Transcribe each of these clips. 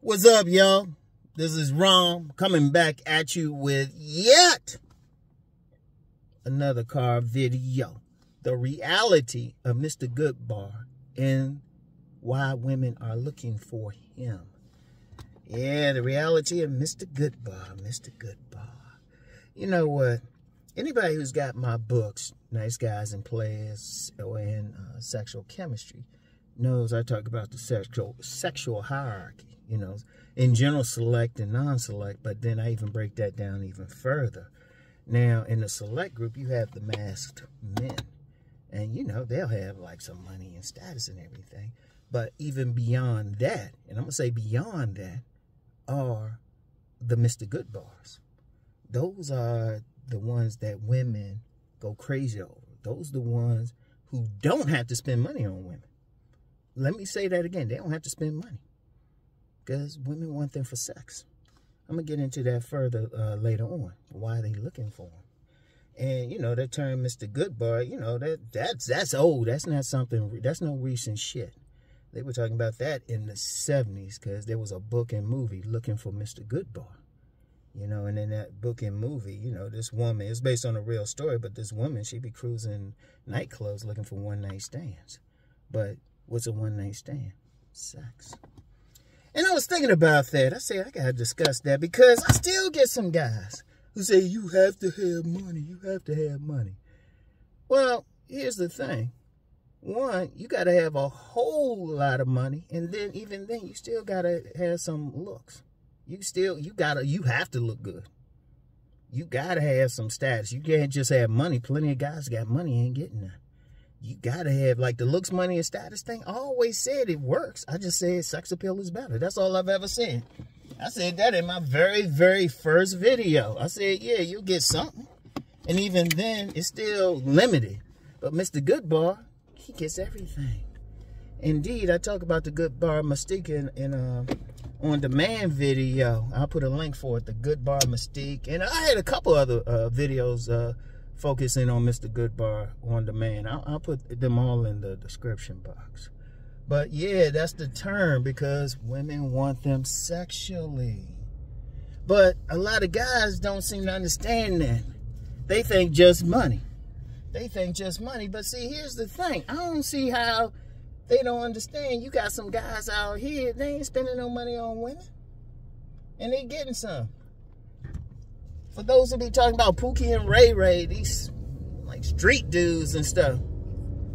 What's up, y'all? This is Rom coming back at you with yet another car video. The reality of Mr. Goodbar and why women are looking for him. Yeah, the reality of Mr. Goodbar, Mr. Goodbar. You know what? Anybody who's got my books, Nice Guys and Players, or uh, Sexual Chemistry, knows I talk about the sexual sexual hierarchy you know, in general select and non-select, but then I even break that down even further. Now, in the select group, you have the masked men. And, you know, they'll have like some money and status and everything. But even beyond that, and I'm going to say beyond that, are the Mr. Goodbars. Those are the ones that women go crazy over. Those are the ones who don't have to spend money on women. Let me say that again. They don't have to spend money because women want them for sex. I'm gonna get into that further uh, later on. Why are they looking for them? And you know that term, Mr. Goodbar. You know that that's that's old. That's not something. That's no recent shit. They were talking about that in the 70s because there was a book and movie looking for Mr. Goodbar. You know, and in that book and movie, you know, this woman, it's based on a real story, but this woman, she be cruising nightclubs looking for one night stands. But what's a one night stand? Sex. And I was thinking about that. I said, I got to discuss that because I still get some guys who say, you have to have money. You have to have money. Well, here's the thing. One, you got to have a whole lot of money. And then even then, you still got to have some looks. You still, you got to, you have to look good. You got to have some status. You can't just have money. Plenty of guys got money ain't getting that you gotta have like the looks, money, and status thing. I always said it works. I just said sex appeal is better. That's all I've ever said. I said that in my very, very first video. I said, yeah, you'll get something. And even then, it's still limited. But Mr. Goodbar, he gets everything. Indeed, I talk about the Goodbar Mystique in, in a on demand video. I'll put a link for it, the Goodbar Mystique. And I had a couple other uh, videos uh, focusing on Mr. Goodbar on demand. I'll, I'll put them all in the description box. But yeah, that's the term because women want them sexually. But a lot of guys don't seem to understand that. They think just money. They think just money. But see, here's the thing. I don't see how they don't understand. You got some guys out here, they ain't spending no money on women. And they getting some for those who be talking about Pookie and Ray Ray, these like street dudes and stuff,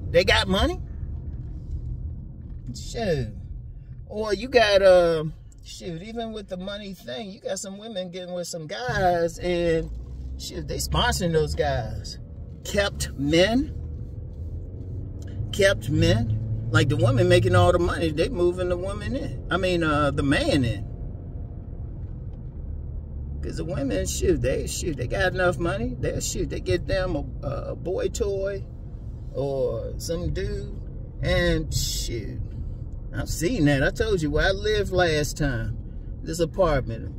they got money? Shoot. Or you got, uh, shoot, even with the money thing, you got some women getting with some guys and shoot, they sponsoring those guys. Kept men. Kept men. Like the woman making all the money, they moving the woman in. I mean, uh, the man in. Because the women, shoot, they shoot, they got enough money. They shoot, they get them a, a boy toy or some dude. And shoot, I've seen that. I told you where I lived last time. This apartment,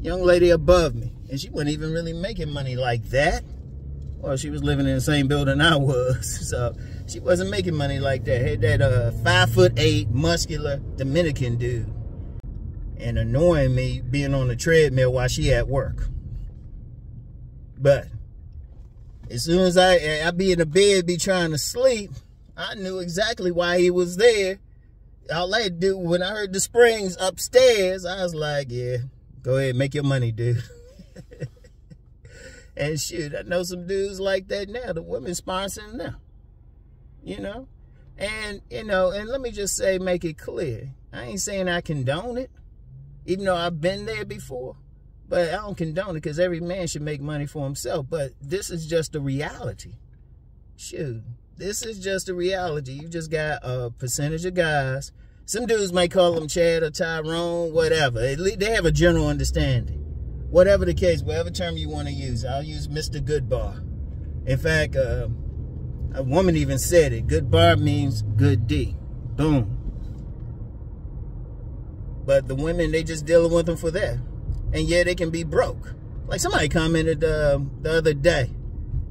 young lady above me. And she wasn't even really making money like that. Well, she was living in the same building I was. So she wasn't making money like that. Had that uh, five foot eight, muscular Dominican dude and annoying me being on the treadmill while she at work. But as soon as I I be in the bed, be trying to sleep, I knew exactly why he was there. All I do when I heard the springs upstairs, I was like, yeah, go ahead, make your money, dude. and shoot, I know some dudes like that now. The women sponsoring them. You know? And, you know, and let me just say, make it clear. I ain't saying I condone it even though I've been there before. But I don't condone it because every man should make money for himself. But this is just a reality. Shoot, this is just a reality. You just got a percentage of guys. Some dudes may call them Chad or Tyrone, whatever. At least they have a general understanding. Whatever the case, whatever term you want to use, I'll use Mr. Goodbar. In fact, uh, a woman even said it. Goodbar means good D. Boom. But the women, they just dealing with them for that. And yeah, they can be broke. Like somebody commented uh, the other day,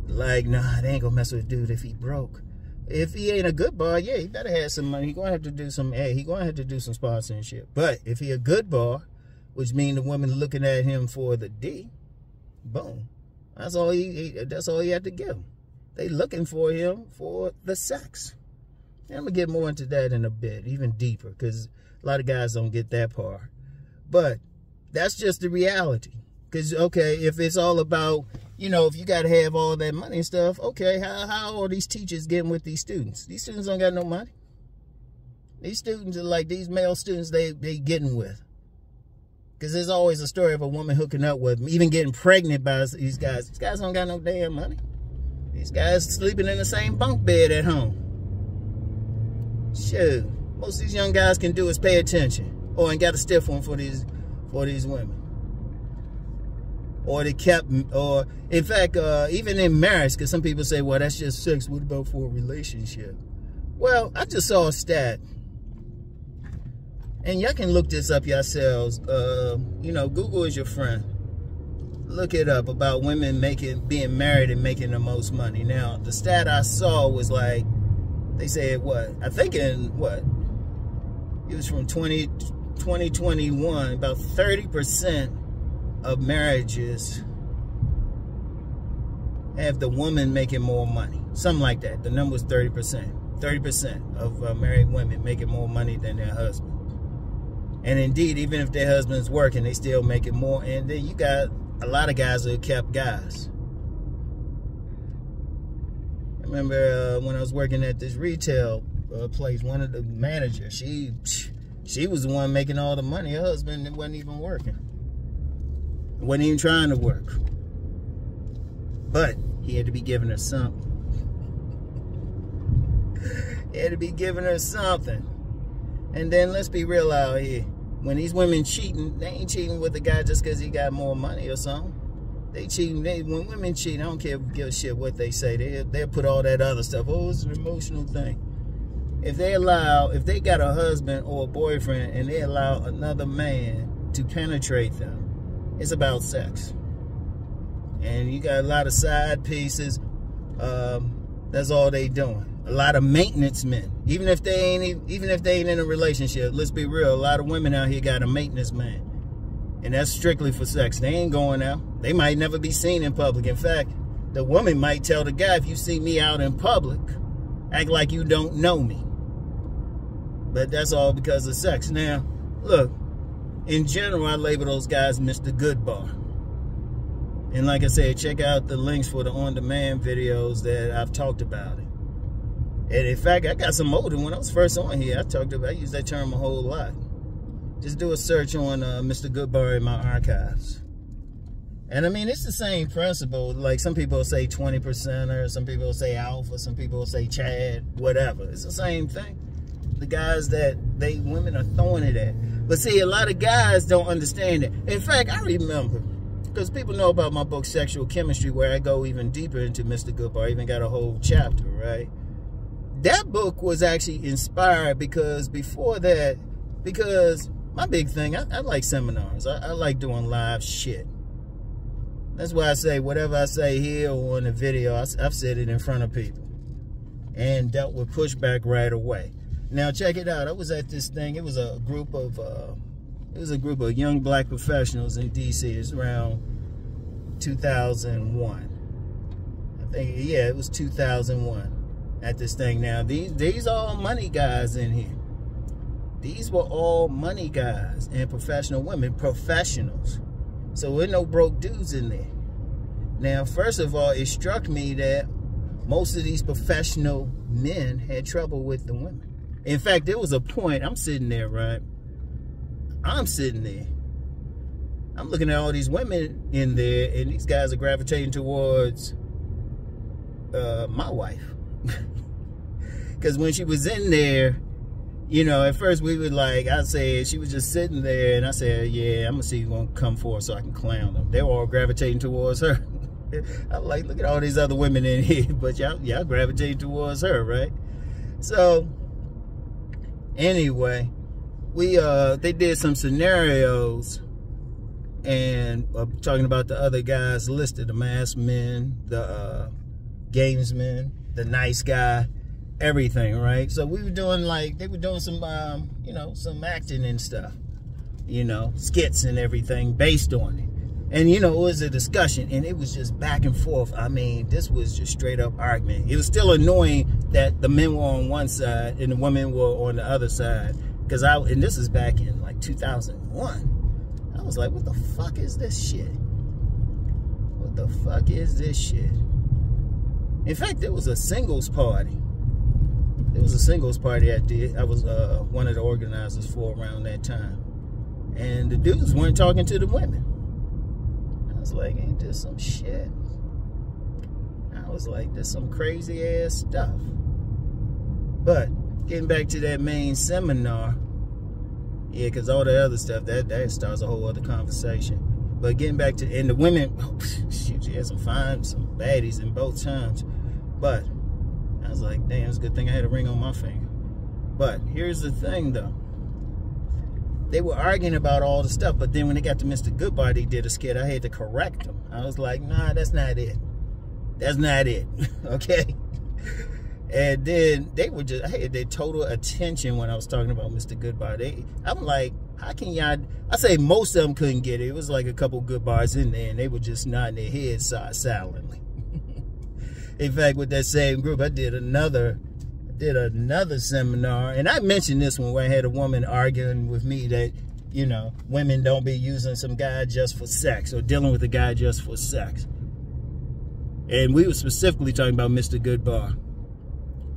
like, nah, they ain't gonna mess with dude if he broke. if he ain't a good bar, yeah, he better have some money. He gonna have to do some. Hey, he gonna have to do some sponsorship. But if he a good bar, which means the women looking at him for the D, boom. That's all he. he that's all he had to give. They looking for him for the sex. And I'm gonna get more into that in a bit, even deeper, because a lot of guys don't get that part. But that's just the reality. Because okay, if it's all about you know, if you got to have all that money and stuff, okay, how, how are these teachers getting with these students? These students don't got no money. These students are like these male students they, they getting with. Because there's always a story of a woman hooking up with them, even getting pregnant by these guys. These guys don't got no damn money. These guys sleeping in the same bunk bed at home. Shoot. Most of these young guys can do is pay attention. Or oh, ain't got a stiff one for these for these women or they kept, or in fact, uh, even in marriage, because some people say, well, that's just sex. What about for a relationship? Well, I just saw a stat. And y'all can look this up yourselves. Uh, you know, Google is your friend. Look it up about women making, being married and making the most money. Now, the stat I saw was like, they said what? I think in what? It was from 20, 2021, about 30% of marriages have the woman making more money. Something like that. The number was 30%. 30% of uh, married women making more money than their husband. And indeed, even if their husband's working, they still making more. And then you got a lot of guys who kept guys. I remember uh, when I was working at this retail uh, place, one of the managers, she she was the one making all the money. Her husband wasn't even working wasn't even trying to work. But he had to be giving her something. he had to be giving her something. And then let's be real out here. When these women cheating, they ain't cheating with the guy just because he got more money or something. They cheating. They when women cheat, I don't care give a shit what they say. They they put all that other stuff. Oh, it's an emotional thing. If they allow, if they got a husband or a boyfriend and they allow another man to penetrate them, it's about sex. And you got a lot of side pieces. Um, that's all they doing. A lot of maintenance men. Even if they ain't even if they ain't in a relationship, let's be real. A lot of women out here got a maintenance man. And that's strictly for sex. They ain't going out. They might never be seen in public. In fact, the woman might tell the guy, if you see me out in public, act like you don't know me. But that's all because of sex. Now, look, in general, I label those guys Mr. Goodbar. And like I said, check out the links for the on-demand videos that I've talked about it. And in fact, I got some older when I was first on here. I talked about, I use that term a whole lot. Just do a search on uh, Mr. Goodbar in my archives. And I mean, it's the same principle. Like some people say 20% or some people say alpha, some people say Chad, whatever. It's the same thing. The guys that they women are throwing it at. But see, a lot of guys don't understand it. In fact, I remember, because people know about my book, Sexual Chemistry, where I go even deeper into Mr. Goodbar. I even got a whole chapter, right? That book was actually inspired because before that, because my big thing, I, I like seminars. I, I like doing live shit. That's why I say whatever I say here or the video, I, I've said it in front of people and dealt with pushback right away. Now check it out. I was at this thing. It was a group of uh, it was a group of young black professionals in DC. It's around 2001. I think yeah, it was 2001 at this thing. Now these these are all money guys in here. These were all money guys and professional women, professionals. So there no broke dudes in there. Now, first of all, it struck me that most of these professional men had trouble with the women. In fact, there was a point, I'm sitting there, right? I'm sitting there. I'm looking at all these women in there, and these guys are gravitating towards uh, my wife. Because when she was in there, you know, at first we were like, I said, she was just sitting there, and I said, yeah, I'm going to see who's going to come forward so I can clown them. They were all gravitating towards her. I'm like, look at all these other women in here, but y'all y'all gravitate towards her, right? So anyway, we uh they did some scenarios and uh, talking about the other guys listed, the masked men, the uh, gamesmen, the nice guy, everything, right? So we were doing like they were doing some, um, you know, some acting and stuff, you know, skits and everything based on it. And you know, it was a discussion, and it was just back and forth. I mean, this was just straight up argument. It was still annoying that the men were on one side and the women were on the other side. Because I, and this is back in like 2001. I was like, what the fuck is this shit? What the fuck is this shit? In fact, there was a singles party. There was a singles party I did. I was uh, one of the organizers for around that time. And the dudes weren't talking to the women. I was like, ain't this some shit? I was like, this some crazy ass stuff. But getting back to that main seminar, yeah, because all the other stuff, that, that starts a whole other conversation. But getting back to, and the women, oh, shoot, she had some fine, some baddies in both times. But I was like, damn, it's a good thing I had a ring on my finger. But here's the thing, though. They were arguing about all the stuff, but then when they got to Mr. Goodbar, they did a skit. I had to correct them. I was like, nah, that's not it. That's not it. okay? And then they were just, I had their total attention when I was talking about Mr. Goodbar. They, I'm like, how can y'all, I say most of them couldn't get it. It was like a couple good in there, and they were just nodding their heads silently. in fact, with that same group, I did another, did another seminar, and I mentioned this one where I had a woman arguing with me that, you know, women don't be using some guy just for sex or dealing with a guy just for sex. And we were specifically talking about Mr. Goodbar.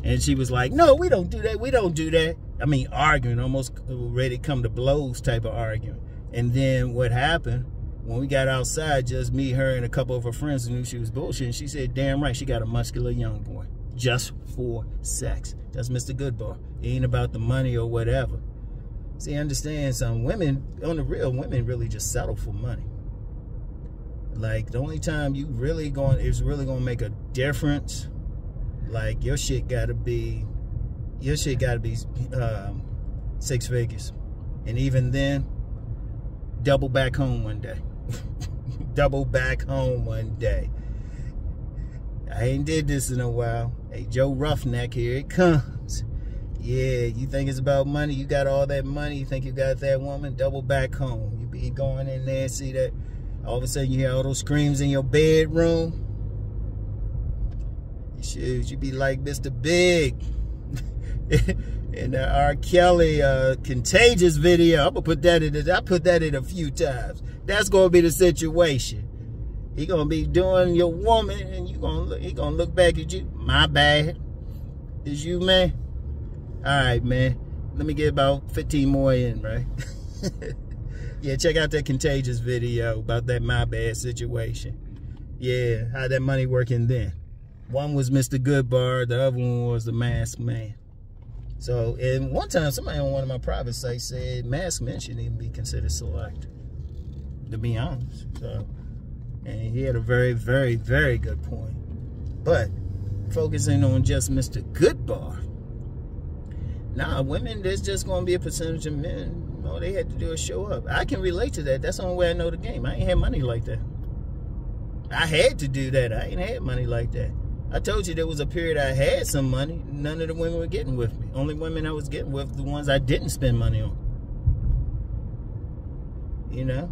And she was like, no, we don't do that. We don't do that. I mean, arguing, almost ready to come to blows type of arguing. And then what happened, when we got outside, just me, her, and a couple of her friends who knew she was bullshitting, she said, damn right, she got a muscular young boy just for sex. That's Mr. Goodbar. It ain't about the money or whatever. See, understand some women, on the real, women really just settle for money. Like, the only time you really going, is really going to make a difference like your shit gotta be, your shit gotta be um, six figures, and even then, double back home one day. double back home one day. I ain't did this in a while. Hey, Joe Roughneck, here it comes. Yeah, you think it's about money? You got all that money. You think you got that woman? Double back home. You be going in there, see that? All of a sudden, you hear all those screams in your bedroom Shoot, you be like Mr. Big in the R. Kelly uh, contagious video. I'm gonna put that in. I put that in a few times. That's gonna be the situation. He gonna be doing your woman, and you gonna look, he gonna look back at you. My bad. Is you man? All right, man. Let me get about 15 more in, right? yeah, check out that contagious video about that my bad situation. Yeah, how that money working then. One was Mr. Goodbar, the other one was the Masked Man. So, and one time somebody on one of my private sites said masked men shouldn't even be considered select, to be honest. So, and he had a very, very, very good point. But focusing on just Mr. Goodbar, nah, women, there's just going to be a percentage of men, All they had to do is show up. I can relate to that. That's the only way I know the game. I ain't had money like that. I had to do that. I ain't had money like that. I told you there was a period I had some money. None of the women were getting with me. Only women I was getting with the ones I didn't spend money on. You know?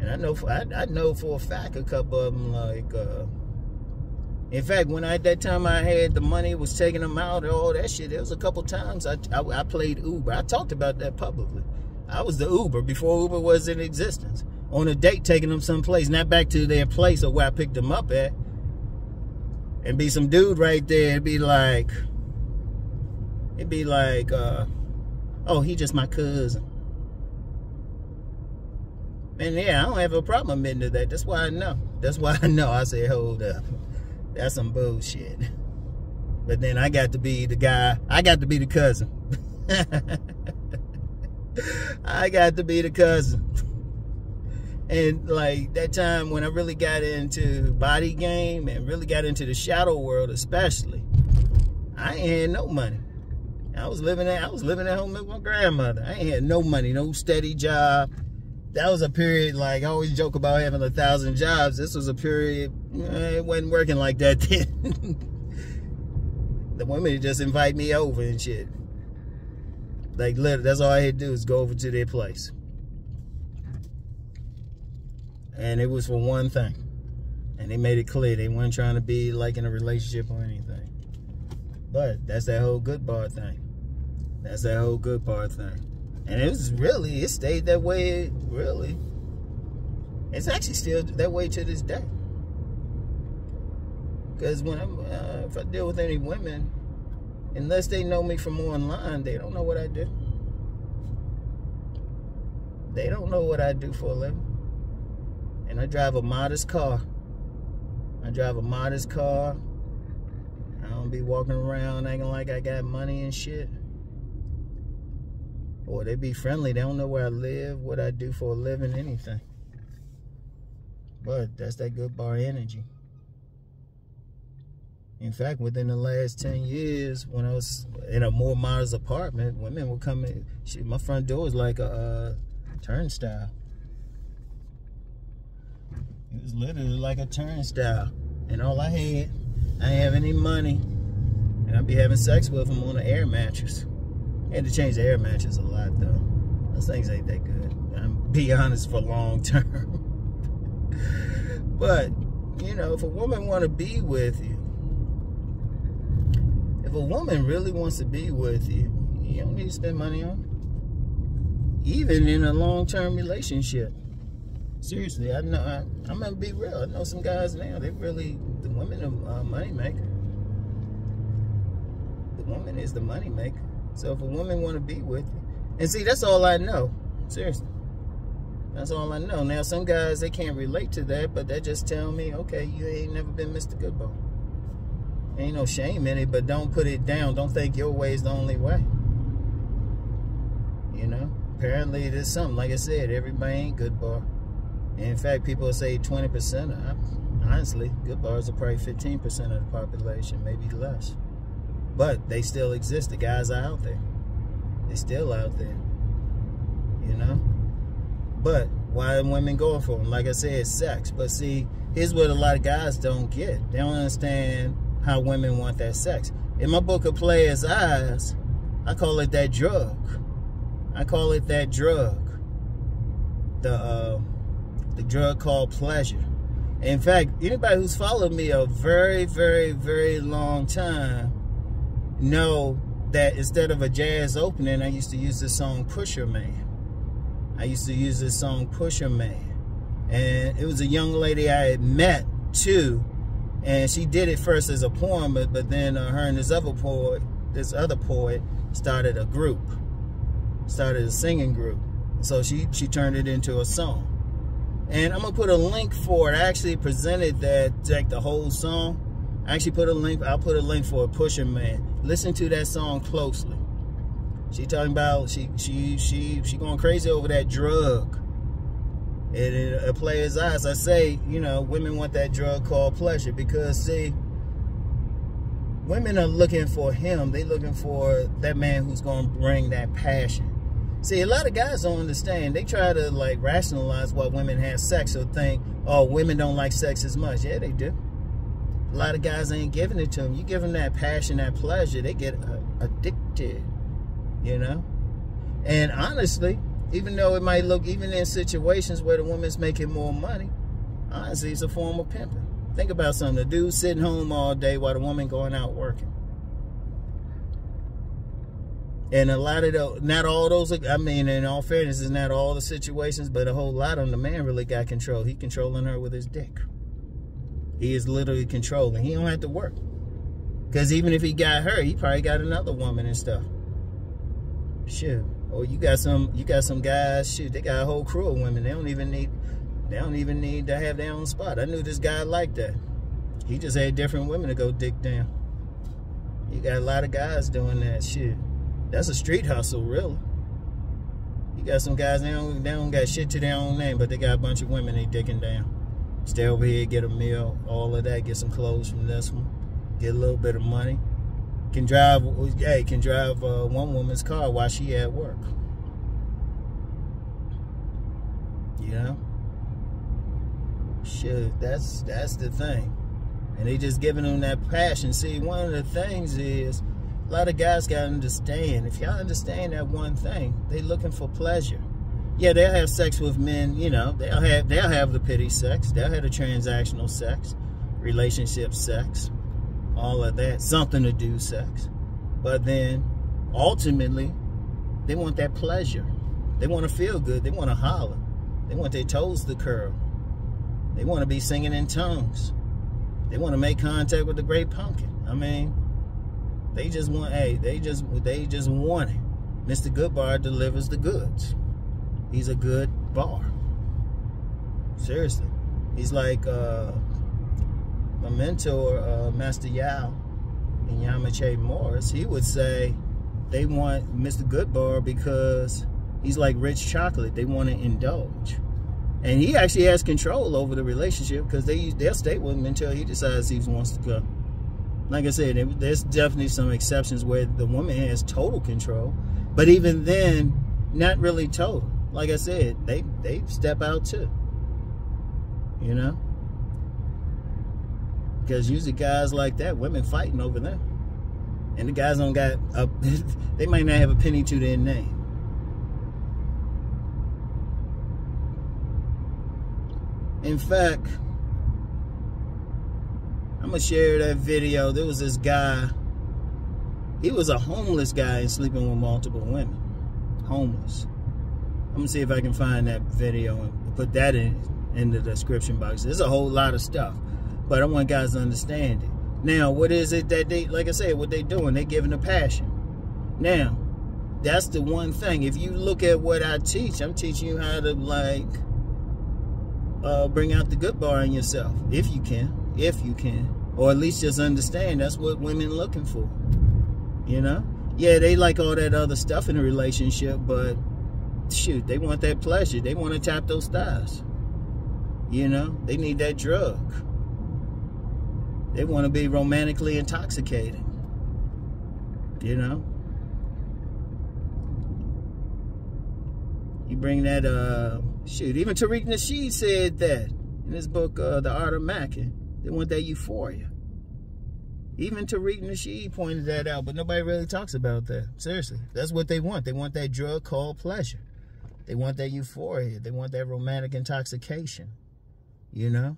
And I know for, I, I know for a fact a couple of them like uh, in fact, when I, at that time I had the money, was taking them out and all that shit, there was a couple times I, I, I played Uber. I talked about that publicly. I was the Uber before Uber was in existence on a date taking them someplace, not back to their place or where I picked them up at. And be some dude right there and be like, it'd be like, uh, oh, he just my cousin. And yeah, I don't have a problem admitting to that. That's why I know. That's why I know. I said, hold up. That's some bullshit. But then I got to be the guy. I got to be the cousin. I got to be the cousin. And like that time when I really got into body game and really got into the shadow world, especially, I ain't had no money. I was living at I was living at home with my grandmother. I ain't had no money, no steady job. That was a period like I always joke about having a thousand jobs. This was a period eh, it wasn't working like that then. The women just invite me over and shit. Like, literally, that's all I had to do is go over to their place. And it was for one thing. And they made it clear they weren't trying to be like in a relationship or anything. But that's that whole good bar thing. That's that whole good bar thing. And it was really, it stayed that way, really. It's actually still that way to this day. Because when I'm, uh, if I deal with any women, unless they know me from online, they don't know what I do. They don't know what I do for a living. And I drive a modest car. I drive a modest car. I don't be walking around acting like I got money and shit. Or they be friendly. They don't know where I live, what I do for a living, anything. But that's that good bar energy. In fact, within the last 10 years, when I was in a more modest apartment, women would come in. Shit, my front door was like a uh, turnstile. It was literally like a turnstile. And all I had, I didn't have any money. And I'd be having sex with them on an air mattress. I had to change the air mattress a lot, though. Those things ain't that good. I'm be honest for long term. but, you know, if a woman want to be with you, if a woman really wants to be with you, you don't need to spend money on Even in a long-term relationship. Seriously, I know, I, am to be real. I know some guys now, they really, the women are uh, money maker. The woman is the money maker. So if a woman want to be with you, and see, that's all I know. Seriously. That's all I know. Now, some guys, they can't relate to that, but they just tell me, okay, you ain't never been Mr. Goodbar. Ain't no shame in it, but don't put it down. Don't think your way is the only way. You know? Apparently, there's something. Like I said, everybody ain't good bar. In fact, people say 20%. honestly, good bars are probably 15% of the population, maybe less. But they still exist. The guys are out there. They're still out there. You know? But why are women going for them? Like I said, sex. But see, here's what a lot of guys don't get. They don't understand how women want that sex. In my book of Players Eyes, I call it that drug. I call it that drug. The uh, the drug called pleasure. In fact, anybody who's followed me a very, very, very long time know that instead of a jazz opening, I used to use the song Pusherman. I used to use this song Pusherman. And it was a young lady I had met too and she did it first as a poem, but, but then uh, her and this other poet, this other poet, started a group, started a singing group. So she she turned it into a song, and I'm gonna put a link for it. I actually presented that like the whole song. I actually put a link. I'll put a link for a Pusherman. Listen to that song closely. She talking about she she she she going crazy over that drug And it, it player's eyes. I say, you know, women want that drug called pleasure because, see, women are looking for him. They looking for that man who's to bring that passion. See, a lot of guys don't understand. They try to, like, rationalize why women have sex or think, oh, women don't like sex as much. Yeah, they do. A lot of guys ain't giving it to them. You give them that passion, that pleasure, they get uh, addicted, you know? And honestly, even though it might look, even in situations where the woman's making more money, honestly, it's a form of pimping. Think about something. The dude sitting home all day while the woman going out working. And a lot of the, not all those, I mean, in all fairness, it's not all the situations, but a whole lot of them, the man really got control. He controlling her with his dick. He is literally controlling. He don't have to work. Because even if he got her, he probably got another woman and stuff. Shit. Or you got some you got some guys, shoot, they got a whole crew of women. They don't even need they don't even need to have their own spot. I knew this guy like that. He just had different women to go dick down. You got a lot of guys doing that shit. That's a street hustle, really. You got some guys, they don't, they don't got shit to their own name, but they got a bunch of women they dicking down. Stay over here, get a meal, all of that, get some clothes from this one, get a little bit of money can drive, hey, can drive uh, one woman's car while she at work. You know? Shit, that's that's the thing. And they just giving them that passion. See, one of the things is a lot of guys got to understand. If y'all understand that one thing, they looking for pleasure. Yeah, they'll have sex with men, you know, they'll have they'll have the pity sex, they'll have the transactional sex, relationship sex, all of that, something to do sex. But then ultimately, they want that pleasure. They want to feel good. They want to holler. They want their toes to curl. They want to be singing in tongues. They want to make contact with the great pumpkin. I mean, they just want, hey, they just they just want it. Mr. Goodbar delivers the goods. He's a good bar. Seriously. He's like uh, my mentor, uh, Master Yao and Yamache Morris. He would say they want Mr. Goodbar because he's like rich chocolate. They want to indulge and he actually has control over the relationship because they they'll stay with him until he decides he wants to go. Like I said, there's definitely some exceptions where the woman has total control, but even then, not really total. Like I said, they they step out too. You know, because usually guys like that, women fighting over them, and the guys don't got a, they might not have a penny to their name. In fact, I'm gonna share that video. There was this guy. He was a homeless guy and sleeping with multiple women. Homeless. I'm gonna see if I can find that video and put that in in the description box. There's a whole lot of stuff, but I want guys to understand it. Now, what is it that they, like I said, what they doing? They giving a passion. Now, that's the one thing. If you look at what I teach, I'm teaching you how to like uh, bring out the good bar in yourself, if you can, if you can, or at least just understand that's what women looking for. You know, yeah, they like all that other stuff in a relationship, but shoot, they want that pleasure. They want to tap those thighs. You know, they need that drug. They want to be romantically intoxicated. You know, you bring that uh Shoot, even Tariq Nasheed said that in his book, uh, The Art of Macking. They want that euphoria. Even Tariq Nasheed pointed that out, but nobody really talks about that. Seriously, that's what they want. They want that drug called pleasure. They want that euphoria. They want that romantic intoxication. You know?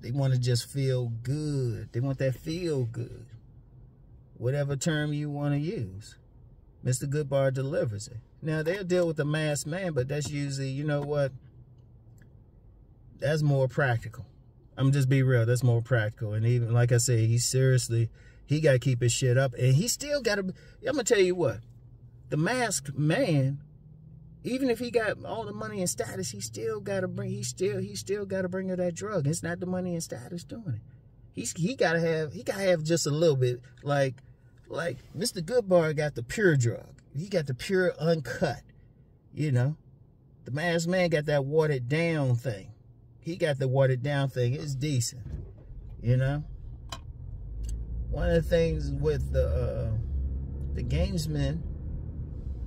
They want to just feel good. They want that feel good. Whatever term you want to use. Mr. Goodbar delivers it. Now they'll deal with the mass man, but that's usually, you know what? That's more practical. I'm just be real. That's more practical. And even like I say, he seriously, he got to keep his shit up, and he still got to. I'm gonna tell you what, the masked man, even if he got all the money and status, he still got to bring. He still, he still got to bring her that drug. It's not the money and status doing it. He's he got to have, he got to have just a little bit, like, like Mr. Goodbar got the pure drug. He got the pure uncut, you know. The masked man got that watered down thing. He got the watered down thing. It's decent, you know. One of the things with the uh, the gamesman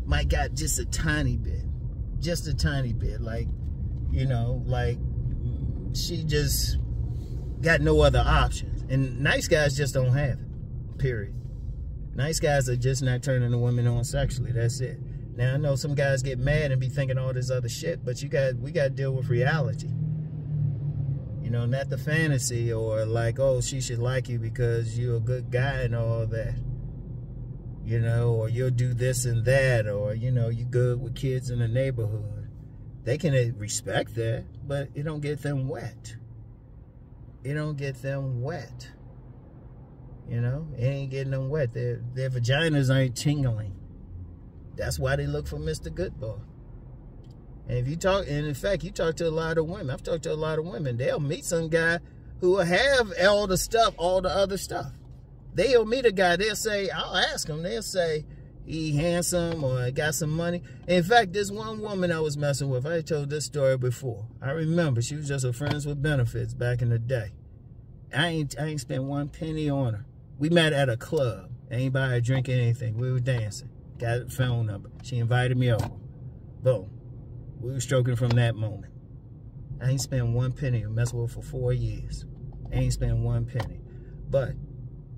might got just a tiny bit, just a tiny bit, like you know, like she just got no other options. And nice guys just don't have it. Period. Nice guys are just not turning the women on sexually. That's it. Now I know some guys get mad and be thinking all this other shit, but you got we got to deal with reality. Know, not the fantasy or like, oh, she should like you because you're a good guy and all that. You know, or you'll do this and that, or you know, you good with kids in the neighborhood. They can eh, respect that, but it don't get them wet. It don't get them wet. You know, it ain't getting them wet. Their, their vaginas ain't tingling. That's why they look for Mr. Goodbar. And if you talk, and in fact, you talk to a lot of women. I've talked to a lot of women. They'll meet some guy who will have all the stuff, all the other stuff. They'll meet a guy. They'll say, I'll ask them. They'll say, he handsome or got some money. In fact, this one woman I was messing with, I told this story before. I remember she was just a friends with benefits back in the day. I ain't I ain't spent one penny on her. We met at a club. Ain't buy drink or anything. We were dancing. Got a phone number. She invited me over. Boom. We were stroking from that moment. I ain't spent one penny. I messed with her for four years. I ain't spent one penny. But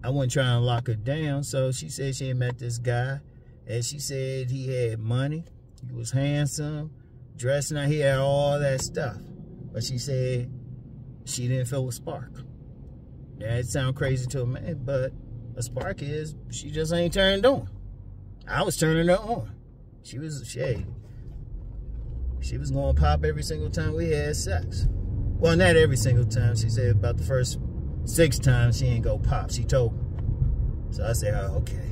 I wasn't trying to lock her down. So she said she had met this guy. And she said he had money. He was handsome. Dressed nice. He had all that stuff. But she said she didn't feel a spark. Yeah, it sounds crazy to a man, but a spark is she just ain't turned on. I was turning her on. She was she she was going to pop every single time we had sex. Well, not every single time. She said about the first six times she ain't go pop. She told me. So I said, oh, okay.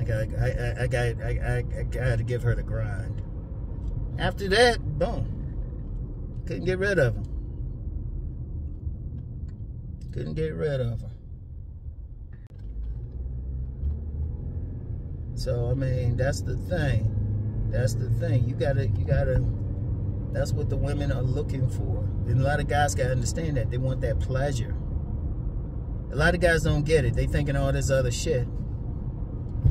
I got, I, I, I got, I, I, I got to give her the grind. After that, boom, couldn't get rid of him. Couldn't get rid of her. So I mean, that's the thing. That's the thing. You gotta, you gotta. That's what the women are looking for. And a lot of guys gotta understand that they want that pleasure. A lot of guys don't get it. They thinking all this other shit.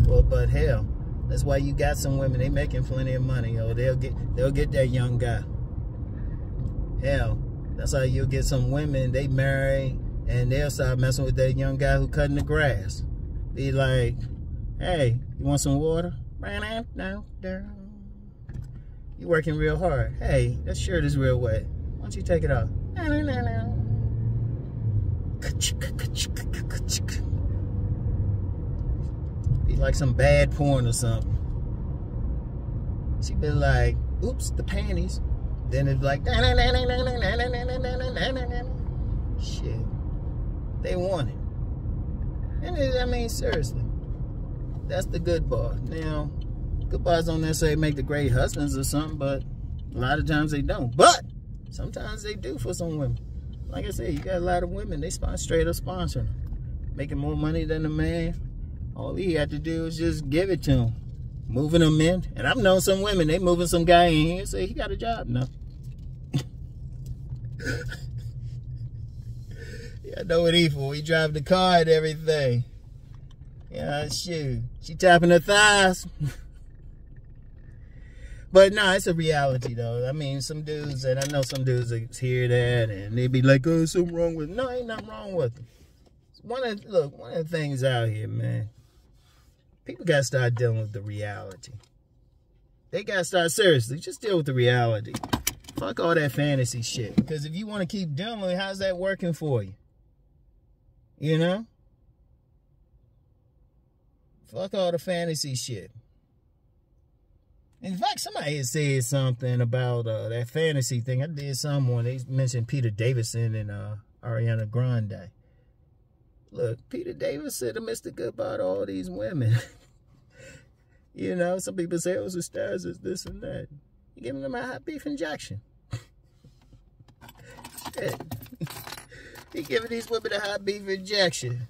Well, but hell, that's why you got some women. They making plenty of money. Or they'll get, they'll get that young guy. Hell, that's how you'll get some women. They marry and they'll start messing with that young guy who cutting the grass. Be like, hey, you want some water? No, you working real hard. Hey, that shirt is real wet. Why don't you take it off? Be like some bad porn or something. She be like, oops, the panties. Then it's like, shit. They want it. And it, I mean, seriously. That's the good bar. Now, good bars don't necessarily make the great husbands or something, but a lot of times they don't. But sometimes they do for some women. Like I said, you got a lot of women, they sponsor, straight up sponsoring Making more money than the man. All he had to do is just give it to him. Moving them in. And I've known some women, they moving some guy in here say he got a job now. yeah, I know what he for. He drive the car and everything. Yeah, shoot. She tapping her thighs. but nah, it's a reality though. I mean, some dudes, and I know some dudes that hear that and they be like, oh, something wrong with No, ain't nothing wrong with them. One of look, one of the things out here, man. People gotta start dealing with the reality. They gotta start seriously. Just deal with the reality. Fuck all that fantasy shit. Because if you want to keep dealing, how's that working for you? You know? Fuck all the fantasy shit. In fact, somebody had said something about uh, that fantasy thing. I did someone. They mentioned Pete Davidson and uh, Ariana Grande. Look, Pete Davidson Mr. Goodbar to all these women. you know, some people say, oh, the stars is this and that. You giving them a hot beef injection. Shit. he giving these women a hot beef injection.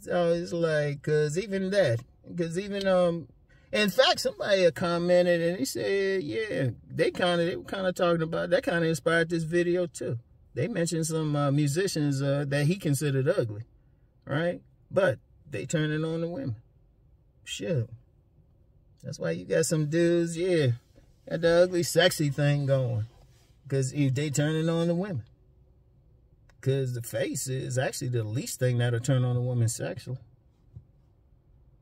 So it's like, cause even that, cause even um, in fact, somebody commented and he said, yeah, they kind of they were kind of talking about that kind of inspired this video too. They mentioned some uh, musicians uh, that he considered ugly, right? But they turning on the women. Shit. That's why you got some dudes, yeah, got the ugly, sexy thing going. Because they turning on the women. Because the face is actually the least thing that'll turn on a woman sexually.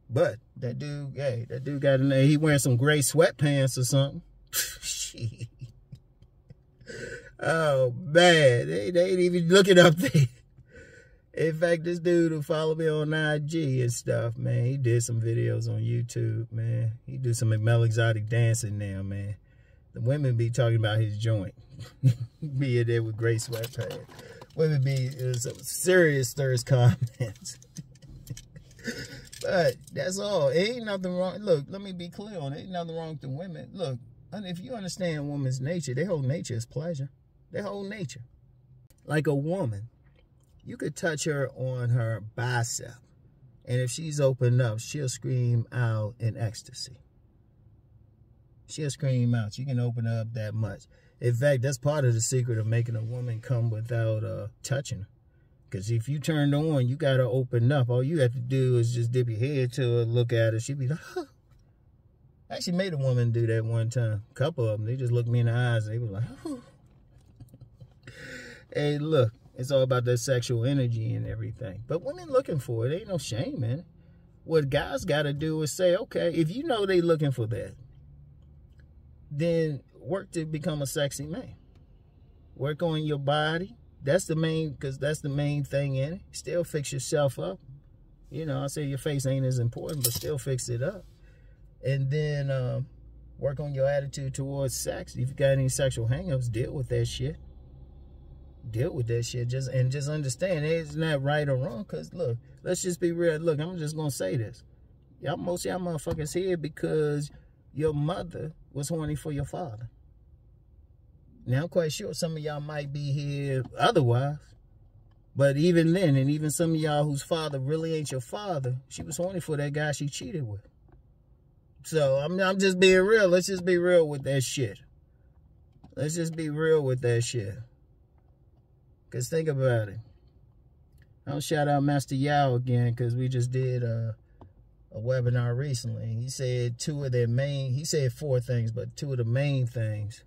But that dude, hey, that dude got in there. He wearing some gray sweatpants or something. oh, man. They, they ain't even looking up there. In fact, this dude who followed me on IG and stuff, man, he did some videos on YouTube, man. He do some Mel Exotic dancing now, man. The women be talking about his joint. be in there with gray sweatpants women be uh, some serious thirst comments. but that's all. It ain't nothing wrong. Look, let me be clear on it. Ain't nothing wrong with women. Look, if you understand woman's nature, their whole nature is pleasure. Their whole nature. Like a woman, you could touch her on her bicep. And if she's opened up, she'll scream out in ecstasy. She'll scream out. You can open up that much. In fact, that's part of the secret of making a woman come without uh, touching her. Because if you turned on, you got to open up. All you have to do is just dip your head to her, look at her. She'd be like, huh. I actually made a woman do that one time. A couple of them. They just looked me in the eyes they were like, hey, look. It's all about that sexual energy and everything. But women looking for it, ain't no shame in it. What guys got to do is say, okay, if you know they looking for that, then work to become a sexy man. Work on your body. That's the main, because that's the main thing in it. Still fix yourself up. You know, I say your face ain't as important, but still fix it up. And then um, work on your attitude towards sex. If you got any sexual hangups, deal with that shit. Deal with that shit. Just and just understand it's not right or wrong. Cause look, let's just be real. Look, I'm just gonna say this. Y'all most y'all motherfuckers here because your mother was horny for your father. Now I'm quite sure some of y'all might be here otherwise. But even then, and even some of y'all whose father really ain't your father, she was horny for that guy she cheated with. So I'm I'm just being real. Let's just be real with that shit. Let's just be real with that shit. Cause think about it. I'll shout out Master Yao again because we just did a, a webinar recently. He said two of their main, he said four things, but two of the main things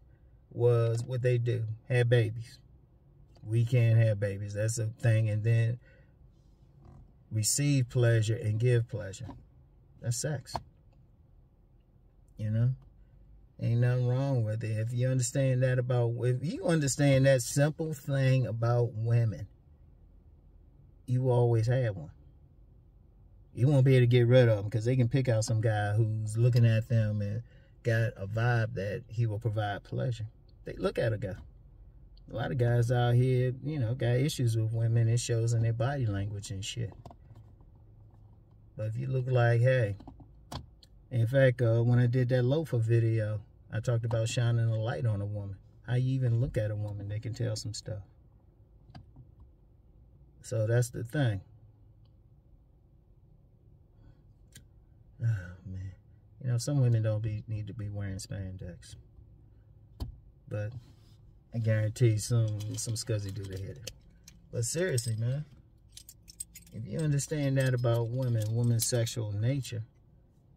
was what they do, have babies. We can't have babies. That's a thing. And then receive pleasure and give pleasure. That's sex. You know? Ain't nothing wrong with it. If you understand that about, if you understand that simple thing about women, you always have one. You won't be able to get rid of them because they can pick out some guy who's looking at them and got a vibe that he will provide pleasure. They look at a guy. A lot of guys out here, you know, got issues with women. It shows in their body language and shit. But if you look like, hey, in fact, uh, when I did that loafer video, I talked about shining a light on a woman. How you even look at a woman, they can tell some stuff. So that's the thing. Oh man, you know some women don't be need to be wearing spandex, but I guarantee some some scuzzy do the hit it. But seriously, man, if you understand that about women, women's sexual nature,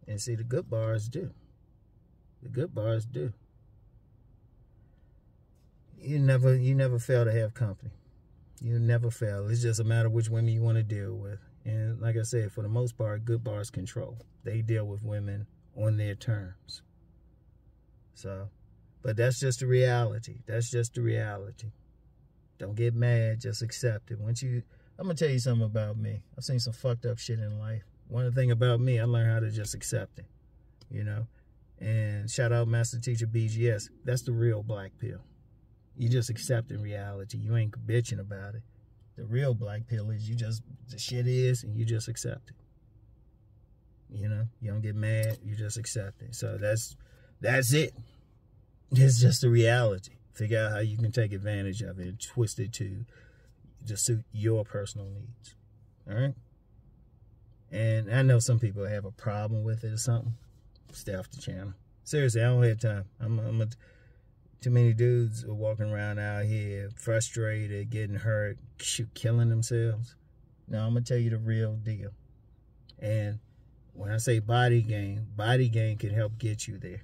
and see the Goodbars do. The Goodbars do. You never you never fail to have company. You never fail. It's just a matter of which women you want to deal with. And like I said, for the most part, Goodbars control. They deal with women on their terms. So, but that's just the reality. That's just the reality. Don't get mad. Just accept it. Once you, I'm gonna tell you something about me. I've seen some fucked up shit in life. One thing about me, I learned how to just accept it. You know, and shout out Master Teacher BGS. That's the real black pill. You just accepting reality. You ain't bitching about it. The real black pill is you just, the shit is, and you just accept it. You know, you don't get mad, you just accept it. So that's, that's it. It's just a reality. Figure out how you can take advantage of it and twist it to just suit your personal needs. All right? And I know some people have a problem with it or something stay off the channel. Seriously, I don't have time. I'm, I'm a, too many dudes are walking around out here frustrated, getting hurt, killing themselves. Now I'm gonna tell you the real deal. And when I say body game, body game can help get you there.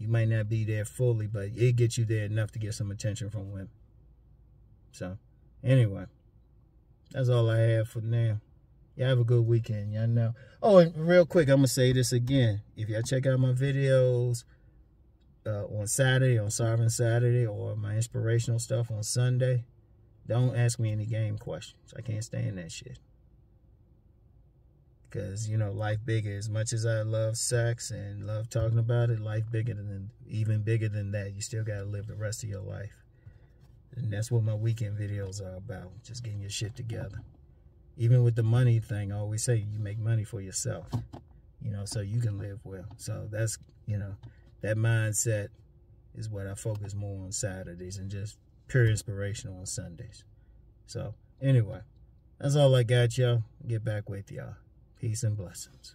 You might not be there fully, but it gets you there enough to get some attention from women. So, anyway, that's all I have for now. Y'all have a good weekend. Y'all know. Oh, and real quick, I'm going to say this again. If y'all check out my videos uh, on Saturday, on Sovereign Saturday, or my inspirational stuff on Sunday, don't ask me any game questions. I can't stand that shit. Because, you know, life bigger. As much as I love sex and love talking about it, life bigger than, even bigger than that. You still got to live the rest of your life. And that's what my weekend videos are about. Just getting your shit together even with the money thing, I always say you make money for yourself, you know, so you can live well. So that's, you know, that mindset is what I focus more on Saturdays and just pure inspirational on Sundays. So anyway, that's all I got, y'all. Get back with y'all. Peace and blessings.